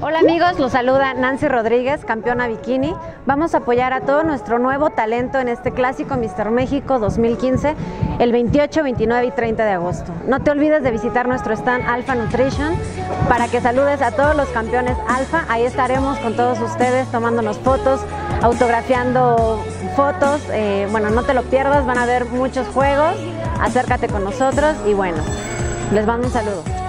Hola amigos, los saluda Nancy Rodríguez, campeona bikini. Vamos a apoyar a todo nuestro nuevo talento en este clásico Mister México 2015 el 28, 29 y 30 de agosto. No te olvides de visitar nuestro stand Alpha Nutrition para que saludes a todos los campeones Alpha. Ahí estaremos con todos ustedes tomándonos fotos, autografiando fotos. Eh, bueno, no te lo pierdas, van a haber muchos juegos. Acércate con nosotros y bueno, les mando un saludo.